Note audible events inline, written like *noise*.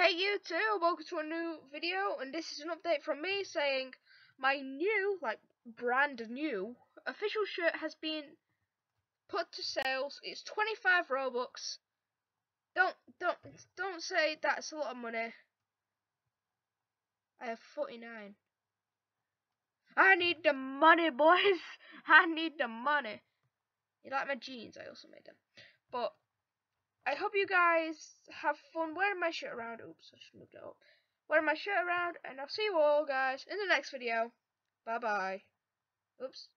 Hey YouTube, welcome to a new video and this is an update from me saying my new, like brand new, official shirt has been put to sales. It's 25 Robux. Don't, don't, don't say that's a lot of money. I have 49. I need the money, boys. *laughs* I need the money. You like my jeans? I also made them. But hope you guys have fun wearing my shirt around. Oops, I should move that up. Wearing my shirt around, and I'll see you all, guys, in the next video. Bye bye. Oops.